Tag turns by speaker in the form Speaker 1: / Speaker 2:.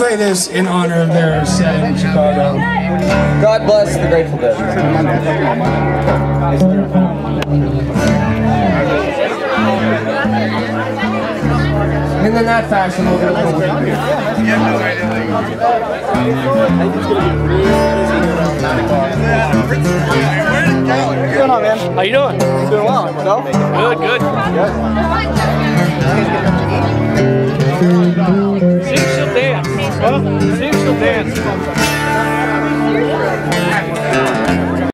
Speaker 1: play this in honor of their set in Chicago.
Speaker 2: God bless the Grateful Dead.
Speaker 1: And in that fashion, we'll go
Speaker 3: What's going on, man?
Speaker 4: How you doing?
Speaker 3: Doing well. Yourself?
Speaker 4: Good, good.
Speaker 3: Good. Huh? Sings the dance.